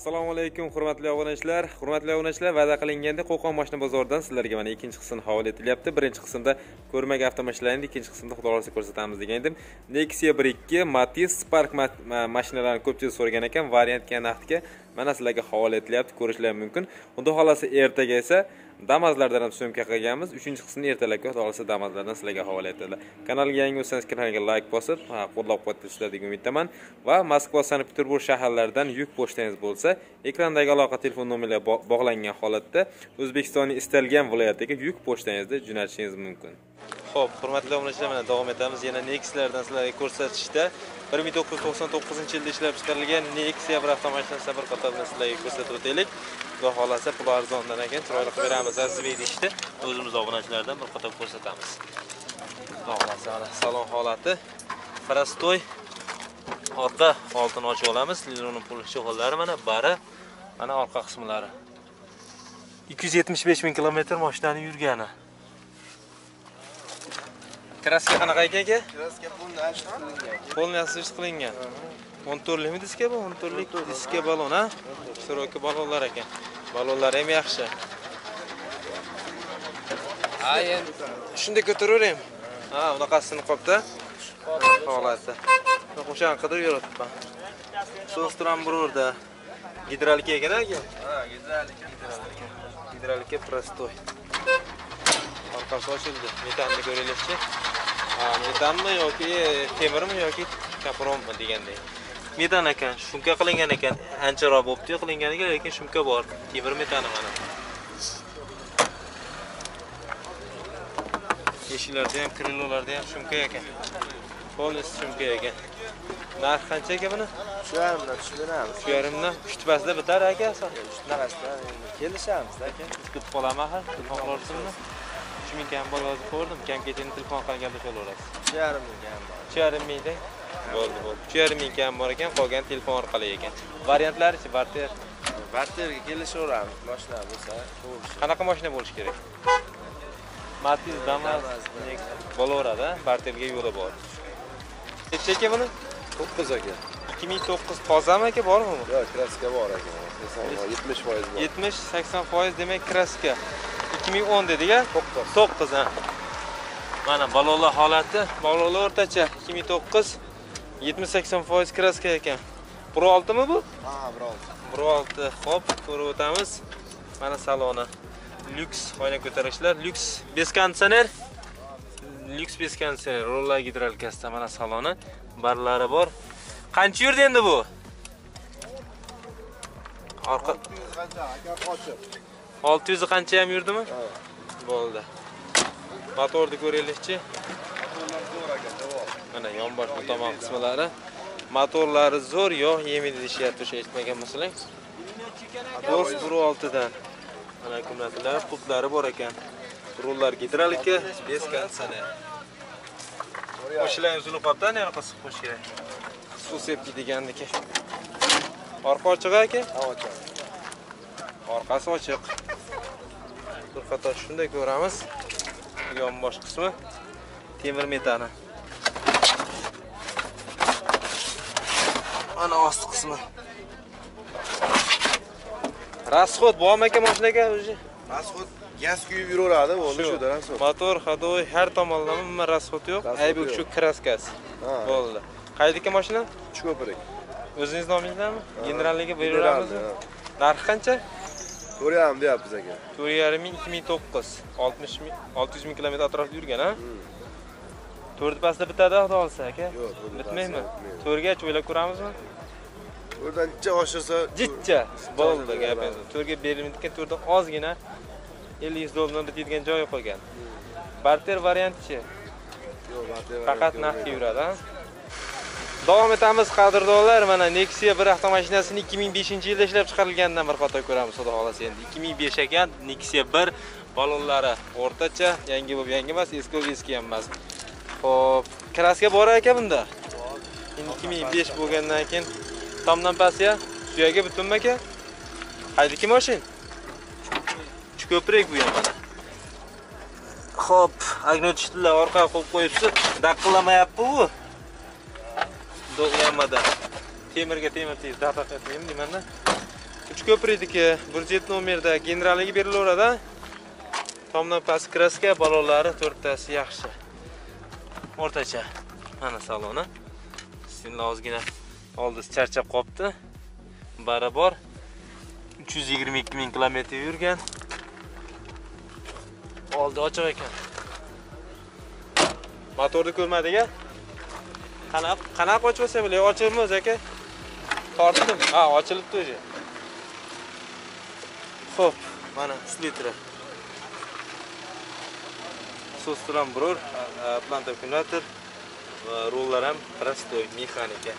assalomu alaykum hurmatli obunachilar. Hurmatli obunachilar va'da qilingandek qo'qon mashina bozoridan sizlarga mana ikkinchi qismni havola etilyapti. Birinchi qismda ko'rmagan avtomashinalarni ikkinchi qismda xudo xohlasa ko'rsatamiz degan edim nexia bir ikki matiz spark mashinalarni mashinalarini ko'pchilik so'ragan ekan variantga naqdga mana sizlarga havola etilyapti ko'rishlar mumkin. Xudo xohlasa ertaga esa damazlardan ham syomka qilganmiz uchinchi qismini ertalabga xudo xohlasa damazlardan sizlarga havola etiladi kanalga yangi bo'lsangiz kanalga layk bosib qo'llab quvvatlaysizlar degan umiddaman. Va moskva sankt peterburg shaharlaridan yuk pochtangiz bo'lsa ekrandagi aloqa telefon nomerlari bog'langan holatda o'zbekistonning istalgan viloyatiga yuk pochtangizni jo'natishingiz mumkin. Ho'p hurmatli obunachilar mana davom etamiz. Yana nexlardan sizlarga ko'rsatishda 1999 yilda ishlab chiqarilgan nexia bir avtomashinasini bir qator sizlarga ko'rsatib o'taylik. Xudo xohlasa pul arzondan ekan chiroyli qilib beramiz arzivey deyishdi. O'zimiz obunachilardan bir qator ko'rsatamiz. Xudo xohlasa mana salon holati. Prostoy orqa oltini ochib olamiz. Uni pul sho'xillari mana bari mana orqa qismlari. 275 ming kilometr mashinani yurgani. Kraska qanaqa ekan aka? Kraska полный qilingan 14 to'rtlikmi diska bu? 14 lik diska balon a сроки balonlar ekan. Balonlar ham yaxshi. Ha endi shunday ko'taraveraymi? Ha unaqasini qolibdi holati o'shani qidirib yuribman so'nstram burda gidrolika ekan aka? Ha, gidralika gidrolika простой orqasi ochildi. Metanni ko'ringlarchi. Ha metanmi yoki e, temirmi yoki kapronmi degandek. Metan ekan shumka qilingan ekan. Ancharoq bo'libdi qilinganiga lekin shumka bor. Temir metani mana. Eshiklarda ham krilolarda ham shumka ekan. Polis shumka ekan. Narxi qancha aka buni? Shu yarimdan tushunamiz. uch yarimdan bitar aka Shunaqasidan kelishamiz aka. kutib qolaman har telefon qilaversinmi uch ming kam bor yozib qo'ydim kam ketini telefon qilganda qilaverasiz Shu yarimdan ham bor. uch yarim mingda bo'ldi bo'ldi. Uch yarim ming kam bor ekan qolgani telefon orqali ekan. Variantlarichi barter. Barterga kelishaveramiz. Mashina bo'lsa, qanaqa mashina bo'lishi kerak? Matiz damas bo'laveradi barterga yo'li bor. Necha aka buni? 9 aka. ikki ming to'qqiz tozami aka bormi bu? Yo'q, kraska bor aka. 70 foiz bor. yetmish sakson foiz demak kraska. Ikki ming o'n dedik a To'qqiz. to'qqiz mana balonlar holati. Balonlar o'rtacha. Ikki ming to'qqiz yetmish sakson foiz kraska ekan. Bir oltimi bu? Ha, bravo. bir olti hop ko'rib o'tamiz. Mana saloni lyuks oyna ko'targichlar lyuks bez konditsioner lyuks bez konditsioner rollar gidrolikasida mana saloni barlari bor. Qancha yurdi endi bu? Orqa 600 qancha? Aka qochib. 600 qancha ham yurdimi? Bo'ldi. Motorni ko'raylikchi Motorlar zo'r aka, javob. Mana yonbosh tomon qismlari. Motorlari zo'r yog' yemaydi deyishyapti o'sha eshitmagan bo'lsanglar do'st bir oltidan. Mana akkumulyatorlar qulplari bor ekan. Rullar gidrolika bez konditsioner oshilar uzilib qolibdi ana yoqqa suv qo'yish kerak suv sepki deganniki orqa ochiq aka? Ha, ochamiz. orqasi ochiq. Bir qator shunday ko'ramiz. Yonbosh qismi. Temir metani ana osti qismi. Расход bormi aka mashinaga уже. Rasxod gaz kuyib yuraveradi, bo'ldi Shu. rasxod. motor ходовой har tomonlama umuman расход yo'q. Расход aybi shu kraskasi. Bo'ldi. Qaydagi mashina? Chuko'pirik. o'zingiz nomingizlarmi? Generalliga beraveramizmi narxi qancha? Ko'ryapmiz deyapmiz aka. to'rt yarim ming ikki ming to'qqiz. Oltmish ming olti yuz ming kilometr atrofida yurgan a to'rtni pastda bitadi xudo xohlasa aka. Yo'q, bitmaymi? to'rtgacha o'ylab ko'ramizmi? O'rdan jicha oshirsa jichcha bo'ldi gapingiz to'rtga berilmaydigan to'rtdan ozgina ellik yuz dollardan bitadigan joyi qolgan barter variantchi Yo'q, barter faqat naqdga yuradi a davom etamiz qadrdonlar. Mana nexia bir avtomashinasini 2005 yilda ishlab chiqarilganidan bir qator ko'ramiz xudo xohlasa. Endi 2005 ekan nexia 1 balonlari o'rtacha yangi bo'lib yangi emas eski bo'lib eski ham emas ho'p kraska bor. Aka bunda endi 2005 bo'lgandan keyin? Tomdan pastga suyagi butunmi aka qaydiki mashin ko'prik bu ham mana Xo'p, огнеточниlar orqaga qo'yib qo'yibsiz. Daqillamayapti u. Do'yamada. Temirga temir tez daqiq etmaymi uchko'prikniki bir yuz yetti nomerda generalniki berilaveradi tomdan past kraska balonlari to'rttasi yaxshi o'rtacha. Mana saloni. Sizni ozgina oldisi charchab qolibdi bari bor. 322 ming kilometr yurgan. Oldi ochiq ekan. Motorni ko'rmadik a qanaqa qanaqa ochib olsa bo'ladi ochibmi o'zi aka. Tortdim. Ha ochilibdi уже ho'p mana 3 akkumulyator va rullar ham prostoy mexanika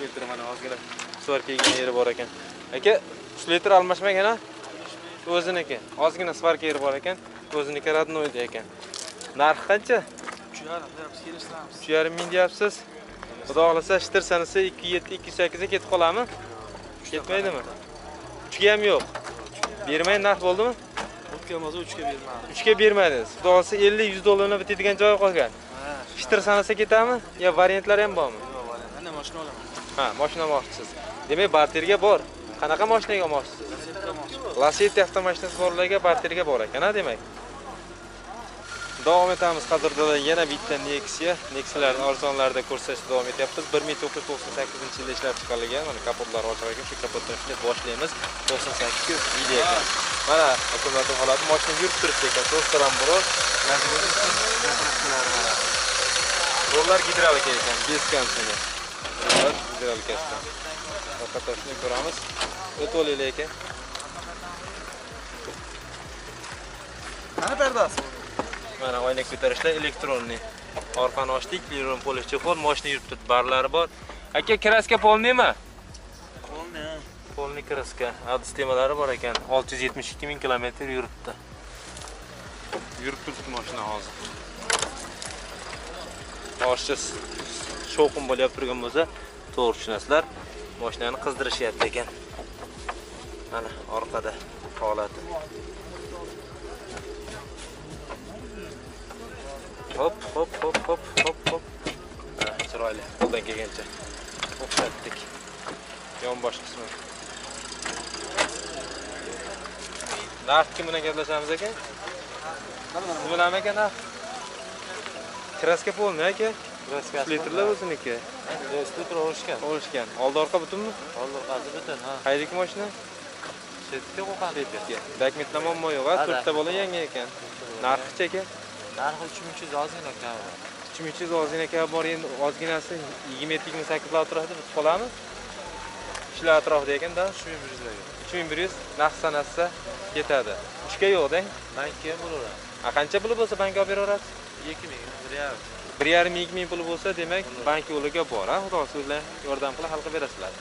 3 litr mana ozgina svarkaga yeri bor ekan. Aka 3 litr almashmagan a o'ziniki. Ozgina svarka yeri bor ekan. O'ziniki родной ekan. Narxi qancha? Uch yarim deyapmiz kelishtiramiz uch yarim ming deyapsiz. Xudo sanasa ikki yetti ikki sakkizga ketib qoladimi? Ketmaydimi? uchga ham yo'q. Bermay narx bo'ldimi o'tga emas uchga bermamiz uchga bermadingiz. Xudo xohlasa ellik yuz dollarni bitadigan joyi qolgan shtir sanasa ketadimi yo variantlari ham bormi? Yo'q variant. Ana mashina olaman. Ha moshina olmoqchisiz demak barterga bor. Qanaqa moshinaga olmoqchisiz lasetti avtomashinasi borlarga barterga bor ekan a demak davom etamiz. Qadrdonlar yana bitta nexia. Nexialarni arzonlarida ko'rsatishni davom etyapmiz bir ming to'qqiz yuz to'qson sakkizinchi yilda ishlab chiqarilgan. Mana kapotlari ochiq ekan shu kapotdan ishlab boshlaymiz. to'qson sakkiz yil ekan mana akkumulyator holati moshina yurib turibdi ekan. To'rttadan biror rollar gidravlika ekan. Без kamsini rollar gidravlikasidan orqa ko'ramiz. O'tib ekan. Qani pardasi mana oyna ko'tarishlar elektronniy orqani ochdik liron polish chexol moshina yurib turibdi barlari bor. Aka kraska polniymi? Qo'lni polniy kraska. Sistemalari bor ekan. 672 ming kilometr yuribdi. Yurib turibdi moshina hozir. Orcha shovqin bo'layotib turgan bo'lsa to'g'ri tushunasizlar. Moshinani qizdirishyapti ekan. Mana orqada holati hop hop hop hop hop hop. Chiroyli qo'ldan kelgancha. O'xshatdik. Yonbosh qismi. Narx kim bilan gaplashamiz aka nima bilan aka narx kraska polni aka? Kraskasi litrlar o'ziniki. Litr olishgan olishgan oldi orqa butunmi oldi orqasi butun ha. Qaydiki moshina? Chetga qo'ygan dakmetda muammo yo'q a Ha, to'rtta bola yangi ekan. Narxichi aka narxi uch ming uch yuz ozgina kami uch ming uch yuz ozgina kabi bor endi ozginasi yigirma yetti yigirma sakkizlar atrofida bitib qoladimi shular atrofida ekanda uch ming bir yuzlarga uch ming bir yuz narx sanatsa ketadi uchga yo'qda bankka bo'laveradi. Qancha puli bo'lsa bankka olib beraverasiz? Ikki ming bir yarim. Bir yarim ikki ming puli bo'lsa demak bank yo'liga bor a xudo siz bilan yordam qilib hal qilib berasizlar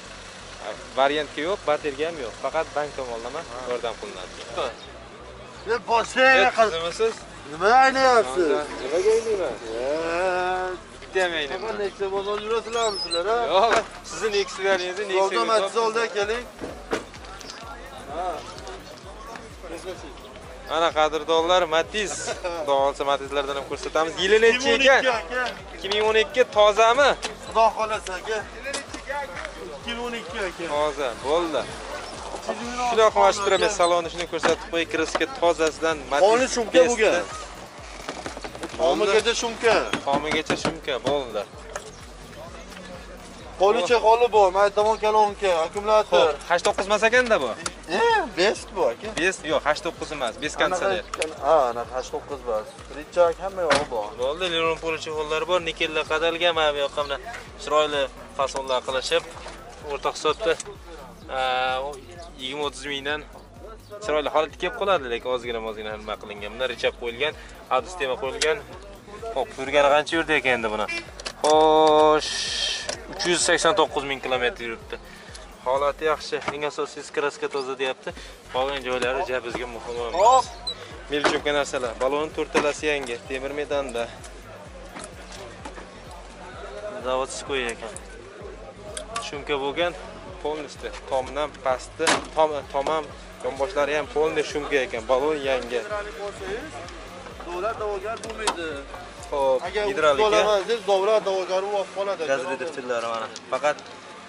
variantga yo'q barterga ham yo'q. Faqat bank tomonidan yordam qilinadi Ne boshlayla qil. nimasiz Nima aylayapsiz? nimaga aylayman bitta ham Nima aylayman necha bozor yurasizlarmi sizlar ha? yo'q sizni neksilaringizni Savdo neksiya matizolda keling. mana qadrdonlar matiz xudo xohlasa matizlardan ham ko'rsatamiz yili nechi ekan 2012 tozami Xudo xolasa aka. 2012 aka. toza bo'ldi shundoq qilib ochib turaman salonni shuni ko'rsatib qo'y kraska tozasidan matiz Qoni shumka bo'lgan. Omigacha shumka. Xomigacha shumka bo'ldi Qolicha qoli bor. Men tomon kalonka, akkumulyator. Xo'p, 89 emas ekanda bu. Eh, best bu aka. Bes yo'q, 89 emas, bes kanseler. Ha, ana 89 bas. Richak hamma yog'i bor. Bo'ldi, Leron polichi hollari bor, nikellar qadalgan, mana bu yoqqa mana chiroyli fasonlar qilishib, o'rta hisobda 20-30 mingdan chiroyli holatga kelib qoladi, lekin ozgina ozgina nima qilingan. Bunda richak qo'yilgan, hab sistema qo'yilgan. Xo'p, yurgani qancha yurdi ekan endi buni? Xo'sh, 389 ming kilometr yuribdi. Holati yaxshi. Eng asosiysi kraska toza deyapti. Qolgan joylari ja bizga muhim emas. Hop. Melchopka narsalar. Balon to'rtalasi yangi, temir medanda. Zavodskoy ekan. Shumka bo'lgan полностью tomdan pasti, tom tom ham yonboshlari ham полный shumka ekan. Balon yangi. Davlat da'vogar bo'lmaydi. Davlat da'vogari bo'lib qoladi. aka. gaz mana. Faqat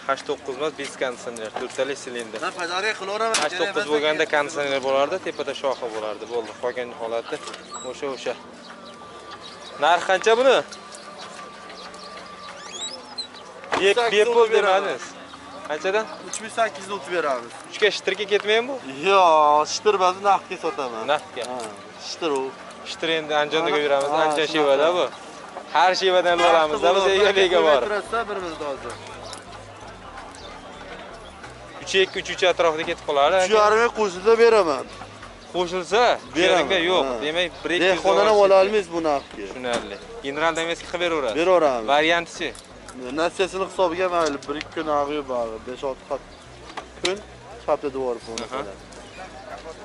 89 emas, konditsioner, to'rttalik silindr. Ben pazarga qilaveraman. 89 bo'lganda konditsioner bo'lardi, tepada shoxi bo'lardi. Bo'ldi. Qolgan holati o'sha o'sha. Narx qancha buni? Bek pul demadingiz. Qanchadan? 3800 o'tib beramiz. 3 ga shtirga ketmaymi bu? Yo'q, shtirmasini naqdga sotaman. Naqdga. Shtir u. Shtir endi Andijondaga yuramiz, Andijon shevada bu. Har shevadan olamiz, biz egaliga bor. Turasa birimizni hozir. 3 2 3 atrofida ketib qoladi. 3.5 qo'shilsa beraman. Qo'shilsa, Beraman, yo'q. Demak, 1 2 Dehqondan ham ola olmaysiz bu naqdga. Tushunarli. General Demeski qilib beraveradi. Beraveramiz. Variantichi. Natsiyasini hisobiga mayli 1 kun ag'ib bag'i 5-6 qat kun Aha. qiladi.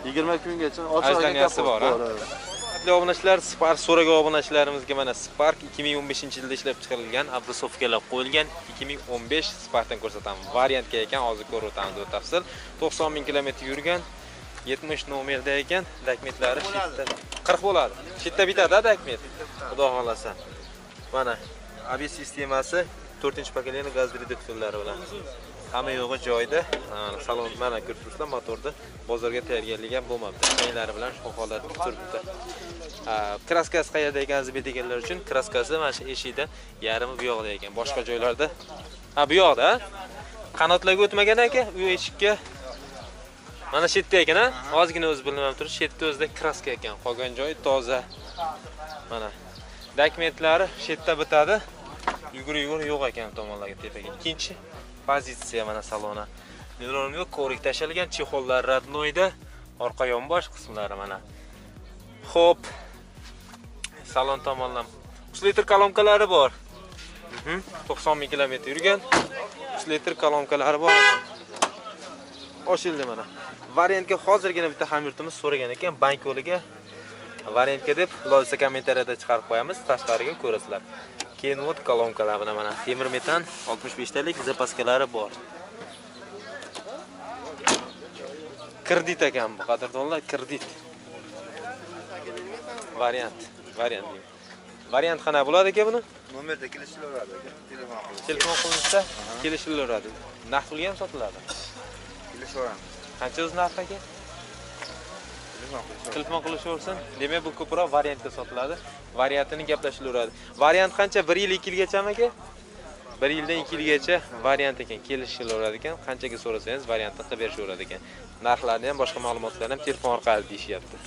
20 kungacha Ajdaniyasi bor? Hurmatli obunachilar, Spark so'ragan obunachilarimizga mana Spark 2015-yilda ishlab chiqarilgan, abrosovkalar qo'yilgan 2015 Sparkdan ko'rsataman. Variantga ekan, hozir ko'rib o'tamiz batafsil. 90 ming kilometr yurgan, 70 nomerda ekan, dokumentlari chetda 40 bo'ladi. Chetda bitadi dokument. Xudo xolasa. Mana obyekt sistemasi 4-pokoleniya gaz reduktorlari bilan. Hamma yo'g'i joyida. Salon mana ko'rib turibsizlar, motorni bozorga tayyorgarlik ham bo'lmabdi. Changlari bilan shu holatda turibdi. Kraskasi qayerda ekanini bilganlar uchun kraskasi mana shu eshikdan yarimi bu yoqda ekan. Boshqa joylarda ha bu yoqda. Qanotlarga o'tmagan ekan, u eshikka mana shu yerda ekan a Ozgina o'zi bilmay turib shu yerda o'zida kraska ekan. Qolgan joyi toza. Mana dokumentlari shu yerda bitadi. Yugur yugur yo'q ekan tomonlarga tepaga. Ikkinchi pozitsiya mana saloni. yo'q, ko'rik tashalgan, chexollar radnoyda, orqa yonbosh qismlari mana. Xo'p. Salon tomonlam 3 litr kolonkalari bor. Mhm, 90 ming kilometr yurgan. 3 litr kolonkalari bor. Ochildi mana. Variantga hozirgina bitta hamyurtimiz so'ragan ekan, bank yo'liga variantga deb loyiha kommentariyada chiqarib qo'yamiz, tashqariga ko'rasizlar. Keyin o't kolonkalar bilan mana temir metan 65 talik zapaskalari bor. Kredit ekan bu qadrdonlar, kredit. Variant, variant. Variant qana bo'ladi aka buni? Nomerda kelishilaveradi aka. Telefon qilib. Telefon qilinsa kelishilaveradi. Naqd pulga ham sotiladi. Kelishaveramiz. Qancha o'zi narxi aka? Telefon qilishaversin. Demak, bu ko'proq variantda sotiladi. Variantini gaplashilaveradi. Variant qancha? 1 yil 2 yilgachami aka? 1 yildan 2 yilgacha variant ekan, kelishilaveradi ekan. Qanchaga so'rasangiz variantni qilib berishaveradi ekan. Narxlarni ham, boshqa ma'lumotlarni ham telefon orqali deyishyapti.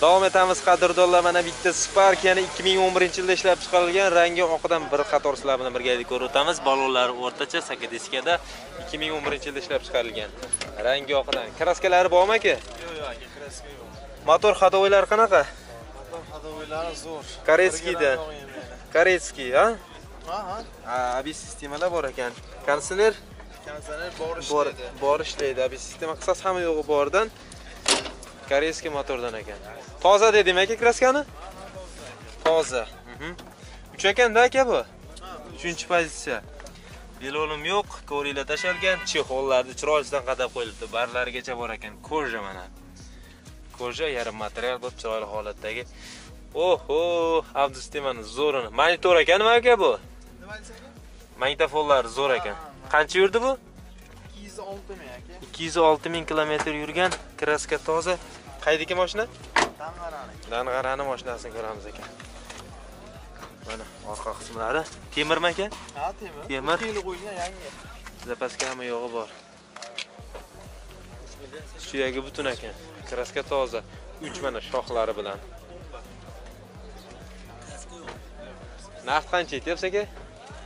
Davom etamiz qadrdonlar. Mana bitta Spark yana 2011-yilda ishlab chiqarilgan, rangi oqidan bir qator sizlar bilan birgalikda ko'rib o'tamiz. Balonlari o'rtacha sakadiskada 2011-yilda ishlab chiqarilgan. Rangi oqidan. Kraskalari bormi aka? Yo'q, yo'q, aka, kraska yo'q. Motor ходовойлari qanaqa? Motor ходовойлari zo'r. Koreyskiyda. Koreyskiy, ha? Ha, ha. Ha, abis sistemalar bor ekan. Konditsioner Konditsioner bor ishlaydi. bor ishlaydi. Abis sistema qisqasi hamma yo'g'i bordan. Koreyskiy motordan ekan. Toza dedim aka kraskani? Toza. Mhm. Uch ekanda aka bu. 3-pozitsiya. Belolim yo'q, ko'ringlar tashalgan, chexollarni chiroylidan qadab qo'yilibdi. Barlarigacha bor ekan. Koja mana. Koja yarim material bo'lib chiroyli holatdagi. Oho, avtosistemani zo'rini. Monitor ekanmi aka bu? Nima desak? Magnitofonlar zo'r ekan. Qancha yurdi bu? 206 ming aka. 206 ming kilometr yurgan, kraska toza. Qaydiki mashina? Tangarani. Dang'arani mashinasini ko'ramiz ekan. Mana orqa qismlari temirmi aka? Ha, temir. Temir. Ikki yil qo'yilgan yangi. Zapaska hamma yo'g'i bor. Suyagi butun ekan. Kraska toza. 3 mana shoxlari bilan. Narx qancha aytyapsiz aka?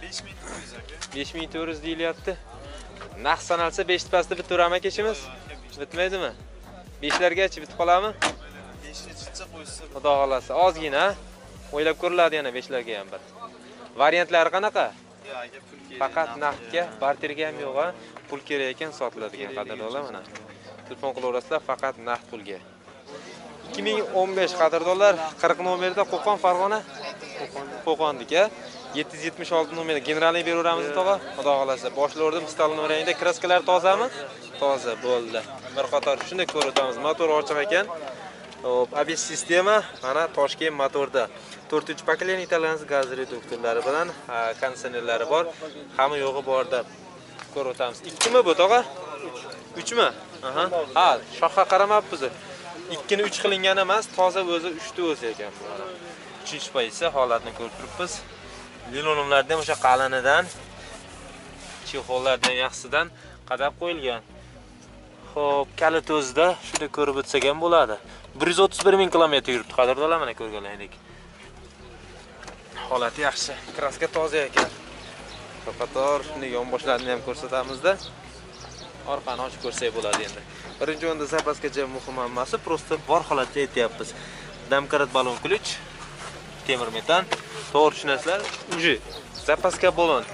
5400 aka. 5400 deyilyapti. Narx sanalsa 5 pastda bitiraverami aka kechimiz Bitmaydimi? 5 largacha bitib qoladimi? 5 chiqsa qo'ysa Xudo xolasi, ozgina. O'ylab ko'riladi yana 5 larga ham bir. Variantlari qanaqa? yo'q pul kerak. Faqat naqdga, barterga ham yo'q, a. pul kerak ekan sotiladigan qadrdonlar mana. Telefon qilaverasizlar faqat naqd pulga. 2015 qadrdonlar 40 nomerda Qo'qon Farg'ona 776 nomerda generalni beraveramiz tog'a. Xudo xolasa. Boshlovdim stal nomerida kraskalar tozami? Toza bo'ldi. Bir qator shunday ko'rib o'tamiz. Motor ochiq ekan. Hop, ABS sistema mana Toshkent motorda 4 pokoleniya italyansk gaz reduktorlari bilan konditsionerlari bor. Hamma yo'g'i borda. ko'rib o'tamiz ikkimi bu tog'a uchmi aha ha shoxga qaramabmiz ikkini uch qilingan emas toza o'zi uchta o'zi ekan bu mana uchinchi pozitsiya holatni ko'rib turibmiz linoleumlarda o'sha qalinidan chexollardan yaxshisidan qadab qo'yilgan Xo'p, kalit o'zida shuni ko'rib o'tsak ham bo'ladi. 131 ming kilometr yuribdi, qadrdonlar mana ko'rganlaringdek. Holati yaxshi, kraska toza ekan. Qator shunday yonboshlarini ham ko'rsatamizda. Orqani ochib ko'rsak bo'ladi endi. Birinchi o'rinda zapaskacha muhim hammasi, просто bor holatda aytyapmiz. Damkarat balon ключ, temir metan, to'g'ri tushunasizlar. Уже zapaska balon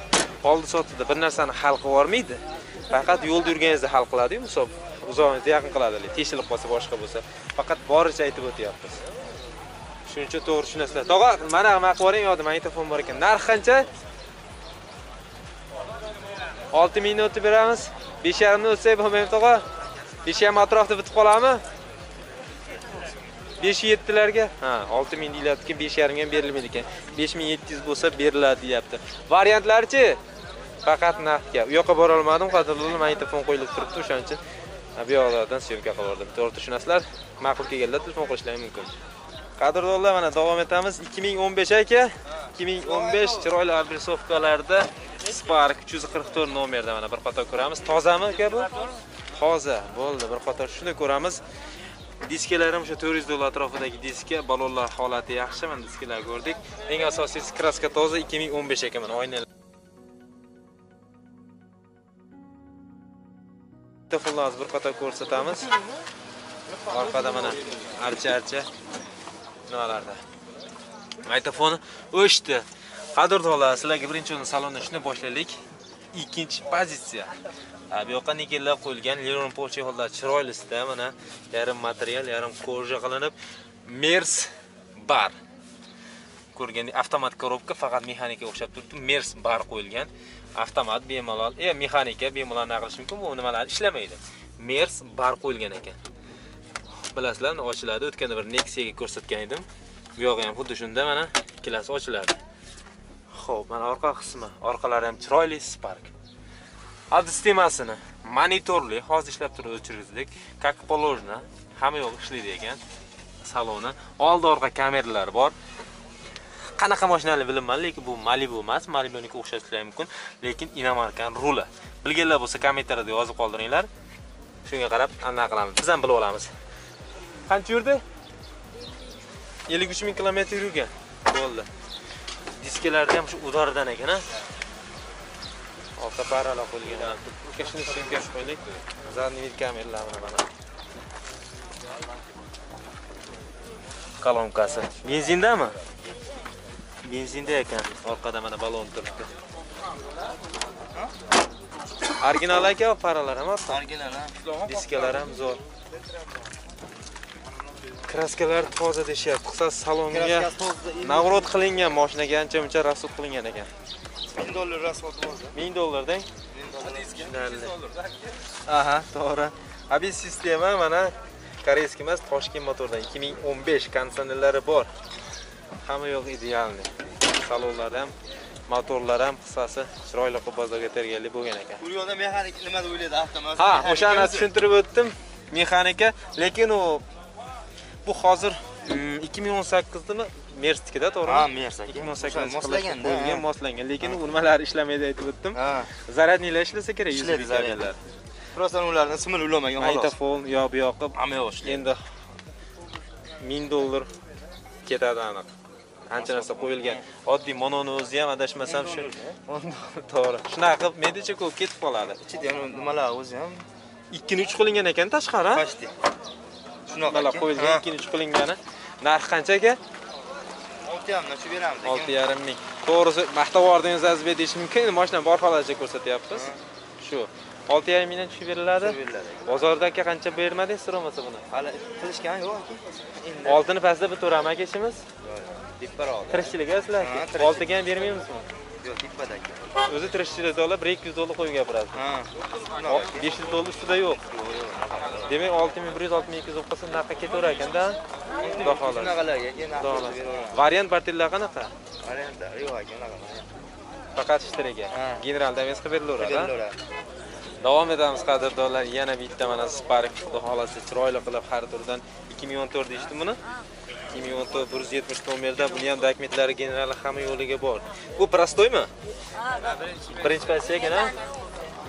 oldi sotida bir narsani hal qilib yubormaydi. Faqat yo'lda yurganingizda hal qiladiyu misol uzoqlikda yaqin qiladi, teshilib qolsa boshqa bo'lsa. Faqat boricha aytib o'tyapmiz. Shuning uchun to'g'ri tushunasizlar. Tog'a, mana nima qilib yuboring, yo'qda magnitofon bor ekan. narxi qancha? olti mingni o'tib beramiz. besh yarimni o'tsak bo'lmaymi, tog'a? 5,5 atrofida bitib qoladimi? 5-7 larga ha 6000 deyilyapti 5,5 ham berilmaydi ekan. 5700 bo'lsa beriladi deyapti. Variantlarchi? Faqat naqdga. U yoqqa bora olmadim qadrli magnitofon qo'yilib turibdi o'shaning uchun. Bu yoqlardan syomka qilib to'g'ri tushunasizlar ma'qul kelganlar telefon qilishlari mumkin. Qadrdonlar mana davom etamiz. 2015 aka. 2015 chiroyli обрисовкаlarda Spark 344 nomerda mana bir qator ko'ramiz. Tozami aka bu? Toza. Bo'ldi. Bir qator shuni ko'ramiz diskalarim o'sha 400 dollar atrofidagi diska balonlar holati yaxshi mana diskalar ko'rdik. Eng asosiysi kraska toza 2015 ekan mana oynalar telefonlarimizni bir qator ko'rsatamiz. Orqada mana archa archa nimalarda. Magnitofoni o'chdi. Qadrdonlar sizlarga birinchi o'rinda salondan shuni boshlaylik ikkinchi pozitsiya. Bu yoqqa nikellab qo'yilgan leon polchexollar chiroylisida mana yarim material yarim koja qilinib mers bar. Ko'rgandek avtomat korobka faqat mexanika o'xshab turibdi mers bar qo'yilgan avtomat bemalol e mexanika bemalol nima qilish mumkin bu nimalar ishlamaydi. Mers bar qo'yilgan ekan. Bilasizlar ochiladi o'tganda bir nexiaga ko'rsatgan edim. Bu yog'i ham xuddi shunda mana ikkalasi ochiladi. Ho'p mana orqa qismi. Orqalari ham chiroyli spark. Ad sistemasini monitorli hozir ishlab turib o'chirgizdik. Как положено. Hamma yo'q ishlaydi ekan. Saloni. Oldi orqa kameralar bor. Qanaqa mashinani bilmayman lekin bu Malibu emas. Malibuniga o'xshatishlari mumkin lekin inomarkani ruli. Bilganlar bo'lsa kommentariyada yozib qoldiringlar. Shunga qarab anaqa qilamiz. Biz ham bilib olamiz. Qancha yurdi? 53 ming kilometr yurgan. Bo'ldi. Diskalarni ham shu udoridan ekan a orqa paralar qo'yilgan uka shuni syomka qilib qo'yaylik задний вид kameralar mana. Kolomkasi. Benzindami? Benzinda ekan. Orqada mana balon turibdi. Original aka paralar ham original ha? Diskalar ham zo'r kraskalar toza deyishyapti. Qisqasi salonga navrot qilingan mashinaga ancha muncha rasud qilingan ekan. 1000 dollar rasvoti bor 1000 dollardang tushunarli aha to'g'ri. Abis sistema mana koreyskiy emas toshkent motordan 2015 konditsionerlari bor. Hamma yo'q idealniy salonlar ham motorlar ham qisqasi chiroyli qilib bozorga terganlik bo'lgan ekan. Bu yoqda mexanik nima deb o'ylaydi avtomat ha o'shani tushuntirib o'tdim mexanika lekin u bu hozir mm, 2018dami mersnikida to'g'rimi? Ha mers aka 2018 moslagan qo'yilgan moslangan. Lekin u nimalari ishlamaydi aytib o'tdim. Ha. Zaradnilar ishlasa kerak yuz Ishlaydi, zaryadlar. просто ularni ismini ulamagan xolos. Magnitofon yo bu yoqqa hamma yoq ishlaydi. endi 1000 dollar ketadi aniq. Ancha narsa qo'yilgan. Oddiy mononi o'zi ham adashmasam shu to'g'ri. Shunaqa qilib medicha ko'p ketib qoladi. Ichida ham nimalar o'zi ham ikkini uch qilingan ekan tashqari почти shunaqa ekan. qo'yilgan ikkini uch qilingani. Narxi qancha aka? Olti yarimdan shu beramiz olti yarim ming. To'g'risi maqtavordingiz azizbek deyish mumkin. Endi mashina bor holaticha ko'rsatyapmiz. Shu. Olti yarim mingdan tushib beriladi. Bozorda aka qancha bermadingiz so'ramasa buni. Hali qilishgan yo'q aka. Oltini pastda bitaverami aka ishimiz oldi. Tirikchilik a sizlar Ha, tirikchilik. oltiga ham bermaymizmi yo'q tepada aka o'zi tirikchilik dollar bir ikki yuz dollar qo'yib gapiradi ha. Besh yuz dollar ustida yo'q. Demak olti ming bir yuz olti ming ikki yuz bo'lib qolsa narxga ketaverar ekanda. Xudo xohlasa. Xudo xohlasa. Variant bartillar qanaqa? Variantlar yo'q aka unaqa faqat ishtiraga Ha. general damez qilib berilaveradi davom etamiz qadrdonlar yana bitta mana spark xudo xohlasa chiroyli qilib har turidan 2014 deyishdi buni 2014 170 nomerda buni ham dokumentlari generali hamma yo'liga bor. Bu prostoymi? Birinchi pozitsiya ekan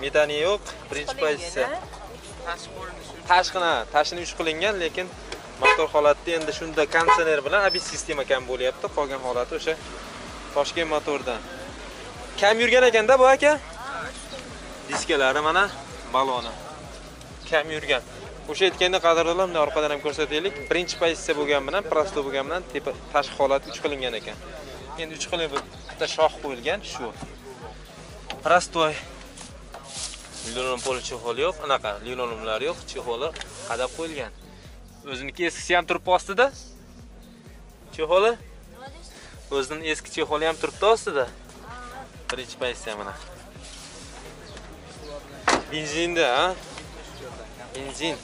metaniya yo'q birinchi pozitsiya tashqina tashini uch qilingan lekin motor holatda endi shunda konditsioner bilan abis sistema kam bo'lyapti. Qolgan holati o'sha toshkent motordan kam yurgan ekanda bu aka? Diskalari mana baloni. Kam yurgan. O'sha aytganda qadrdonlar bunday orqadan ham ko'rsataylik. Birinchi pozitsiya bo'lgani bilan prosto bo'lgani bilan tepa tashqi holati uch qilingan ekan. Endi uch qilib bitta shoh qo'yilgan shu. Prostoy linoleum poli chexol yo'q anaqa linoleumlar yo'q chexoli qadab qo'yilgan. O'ziniki eskisi ham turibdi ostida. Chexoli o'zini eski chexoli ham turibdi ostida. Birinchi pozitsiya mana. Benzinda a benzin.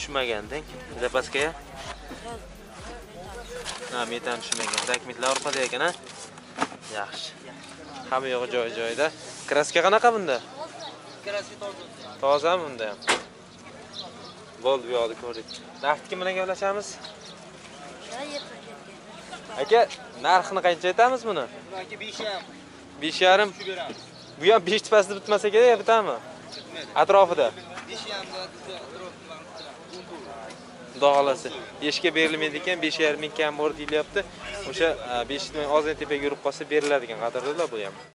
Tushmaganding zapaskaya ha metan tushmagan dokumentlar orqada ekan a yaxshi. Hamma yog'i joy joyida. Kraska qanaqa bunda? Tozami bunda ham? Bo'ldi bu yoqda ko'rdik narxni kim bilan gaplashamiz? Aka narxini qancha aytamiz buni? Aka 5 ham. besh yarim? Bu ham besh tepasida bitmasa kerak bitami? Atrofida. 5 ham xudo xohlasa beshga berilmaydi ekan besh yarim ming kam bor deyilyapti. O'sha e, besh ming ozgina tepaga yurib qolsa beriladigan qadrdonlar bu ham.